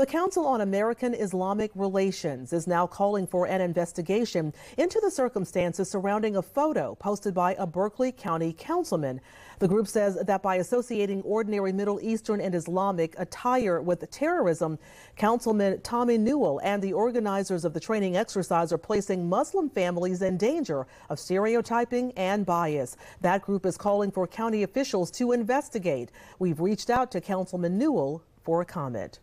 The Council on American Islamic Relations is now calling for an investigation into the circumstances surrounding a photo posted by a Berkeley County councilman. The group says that by associating ordinary Middle Eastern and Islamic attire with terrorism, Councilman Tommy Newell and the organizers of the training exercise are placing Muslim families in danger of stereotyping and bias. That group is calling for county officials to investigate. We've reached out to Councilman Newell for a comment.